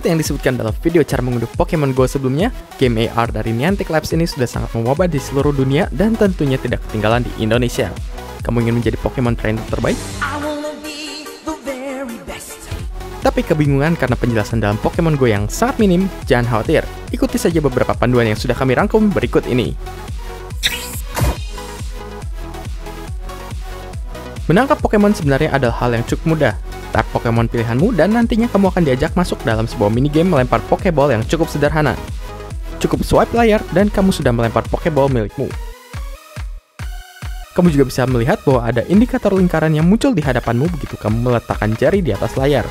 Seperti yang disebutkan dalam video cara mengunduh Pokemon Go sebelumnya, game AR dari Niantic Labs ini sudah sangat mewabah di seluruh dunia dan tentunya tidak ketinggalan di Indonesia. Kamu ingin menjadi Pokemon trainer terbaik? Tapi kebingungan karena penjelasan dalam Pokemon Go yang sangat minim? Jangan khawatir, ikuti saja beberapa panduan yang sudah kami rangkum berikut ini. Menangkap Pokemon sebenarnya adalah hal yang cukup mudah, Tap Pokemon pilihanmu dan nantinya kamu akan diajak masuk dalam sebuah minigame melempar Pokeball yang cukup sederhana. Cukup swipe layar dan kamu sudah melempar Pokeball milikmu. Kamu juga bisa melihat bahwa ada indikator lingkaran yang muncul di hadapanmu begitu kamu meletakkan jari di atas layar.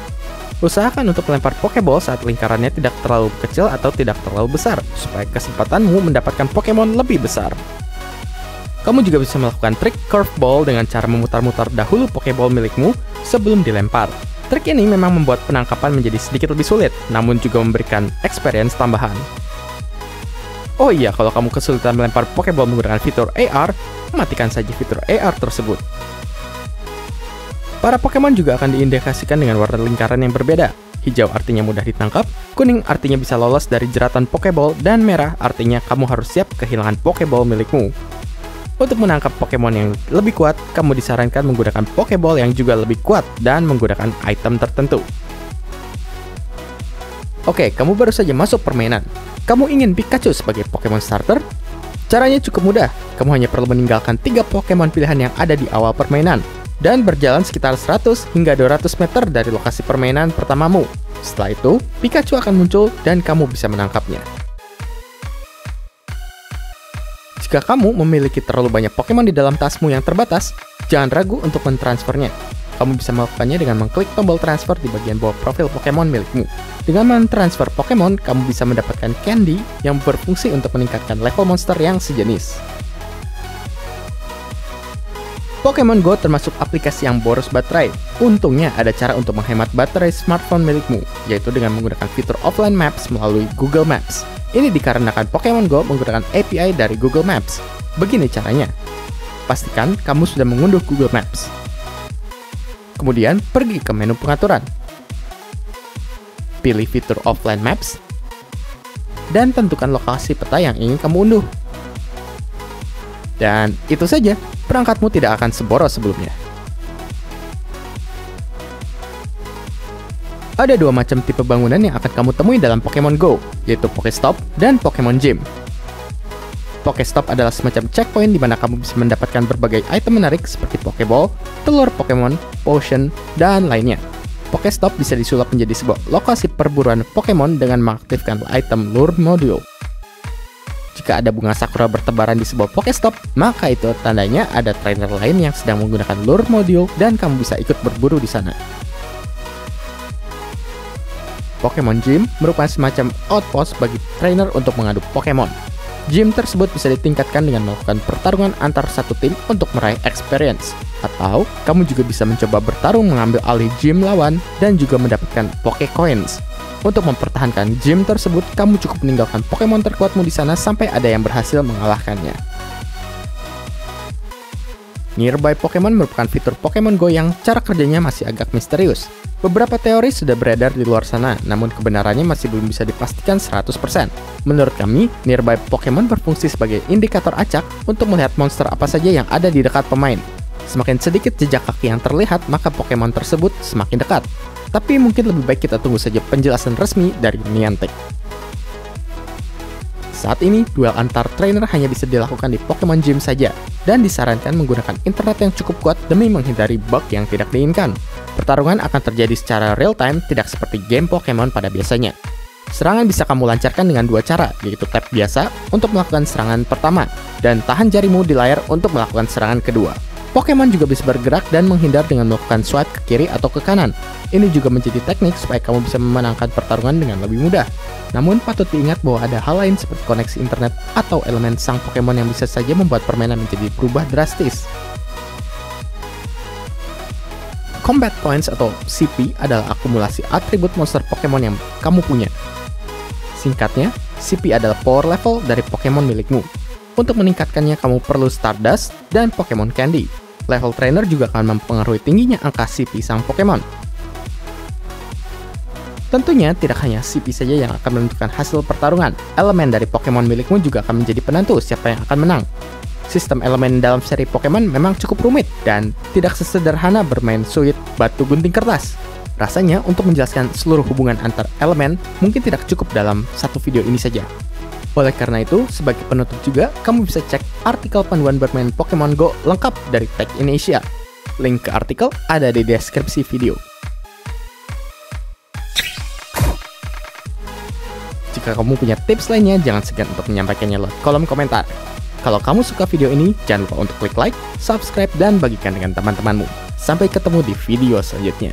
Usahakan untuk melempar Pokeball saat lingkarannya tidak terlalu kecil atau tidak terlalu besar, supaya kesempatanmu mendapatkan Pokemon lebih besar. Kamu juga bisa melakukan trik curveball dengan cara memutar-mutar dahulu Pokeball milikmu sebelum dilempar. Trik ini memang membuat penangkapan menjadi sedikit lebih sulit, namun juga memberikan experience tambahan. Oh iya, kalau kamu kesulitan melempar Pokeball menggunakan fitur AR, matikan saja fitur AR tersebut. Para Pokemon juga akan diindikasikan dengan warna lingkaran yang berbeda. Hijau artinya mudah ditangkap, kuning artinya bisa lolos dari jeratan Pokeball, dan merah artinya kamu harus siap kehilangan Pokeball milikmu. Untuk menangkap Pokemon yang lebih kuat, kamu disarankan menggunakan Pokeball yang juga lebih kuat dan menggunakan item tertentu. Oke, kamu baru saja masuk permainan. Kamu ingin Pikachu sebagai Pokemon starter? Caranya cukup mudah. Kamu hanya perlu meninggalkan tiga Pokemon pilihan yang ada di awal permainan dan berjalan sekitar 100 hingga 200 meter dari lokasi permainan pertamamu. Setelah itu, Pikachu akan muncul dan kamu bisa menangkapnya. Jika kamu memiliki terlalu banyak Pokemon di dalam tasmu yang terbatas, jangan ragu untuk mentransfernya. Kamu bisa melakukannya dengan mengklik tombol transfer di bagian bawah profil Pokemon milikmu. Dengan mentransfer Pokemon, kamu bisa mendapatkan candy yang berfungsi untuk meningkatkan level monster yang sejenis. Pokemon Go termasuk aplikasi yang boros baterai. Untungnya ada cara untuk menghemat baterai smartphone milikmu, yaitu dengan menggunakan fitur offline maps melalui Google Maps. Ini dikarenakan Pokemon Go menggunakan API dari Google Maps. Begini caranya. Pastikan kamu sudah mengunduh Google Maps. Kemudian pergi ke menu pengaturan. Pilih fitur offline maps dan tentukan lokasi peta yang ingin kamu unduh. Dan itu saja, perangkatmu tidak akan seboros sebelumnya. Ada dua macam tipe bangunan yang akan kamu temui dalam Pokemon Go, yaitu Pokestop dan Pokemon Gym. Pokestop adalah semacam checkpoint di mana kamu bisa mendapatkan berbagai item menarik seperti Pokeball, telur Pokemon, potion, dan lainnya. Pokestop bisa disulap menjadi sebuah lokasi perburuan Pokemon dengan mengaktifkan item lure module. Jika ada bunga sakura bertebaran di sebuah Pokestop, maka itu tandanya ada trainer lain yang sedang menggunakan lure module dan kamu bisa ikut berburu di sana. Pokemon Gym merupakan semacam outpost bagi trainer untuk mengadu Pokemon. Gym tersebut bisa ditingkatkan dengan melakukan pertarungan antar satu tim untuk meraih experience. Atau, kamu juga bisa mencoba bertarung mengambil alih gym lawan dan juga mendapatkan Pokecoins. Untuk mempertahankan gym tersebut, kamu cukup meninggalkan Pokemon terkuatmu di sana sampai ada yang berhasil mengalahkannya. Nearby Pokemon merupakan fitur Pokemon Go yang cara kerjanya masih agak misterius. Beberapa teori sudah beredar di luar sana, namun kebenarannya masih belum bisa dipastikan 100%. Menurut kami, nearby Pokemon berfungsi sebagai indikator acak untuk melihat monster apa saja yang ada di dekat pemain. Semakin sedikit jejak kaki yang terlihat, maka Pokemon tersebut semakin dekat. Tapi mungkin lebih baik kita tunggu saja penjelasan resmi dari Niantic. Saat ini, duel antar trainer hanya bisa dilakukan di Pokemon Gym saja, dan disarankan menggunakan internet yang cukup kuat demi menghindari bug yang tidak diinginkan. Pertarungan akan terjadi secara real-time, tidak seperti game Pokemon pada biasanya. Serangan bisa kamu lancarkan dengan dua cara, yaitu tap biasa untuk melakukan serangan pertama, dan tahan jarimu di layar untuk melakukan serangan kedua. Pokemon juga bisa bergerak dan menghindar dengan melakukan swipe ke kiri atau ke kanan. Ini juga menjadi teknik supaya kamu bisa memenangkan pertarungan dengan lebih mudah. Namun patut diingat bahwa ada hal lain seperti koneksi internet atau elemen sang Pokemon yang bisa saja membuat permainan menjadi berubah drastis. Combat Points atau CP adalah akumulasi atribut monster Pokemon yang kamu punya. Singkatnya, CP adalah power level dari Pokemon milikmu. Untuk meningkatkannya, kamu perlu Stardust dan Pokemon Candy. Level trainer juga akan mempengaruhi tingginya angka CP sang Pokemon. Tentunya tidak hanya CP saja yang akan menentukan hasil pertarungan, elemen dari Pokemon milikmu juga akan menjadi penentu siapa yang akan menang. Sistem elemen dalam seri Pokemon memang cukup rumit dan tidak sesederhana bermain suit batu gunting kertas. Rasanya untuk menjelaskan seluruh hubungan antar elemen mungkin tidak cukup dalam satu video ini saja. Oleh karena itu, sebagai penutup juga, kamu bisa cek artikel panduan bermain Pokemon Go lengkap dari Tech in Asia. Link ke artikel ada di deskripsi video. Jika kamu punya tips lainnya, jangan segan untuk menyampaikannya lewat kolom komentar. Kalau kamu suka video ini, jangan lupa untuk klik like, subscribe, dan bagikan dengan teman-temanmu. Sampai ketemu di video selanjutnya.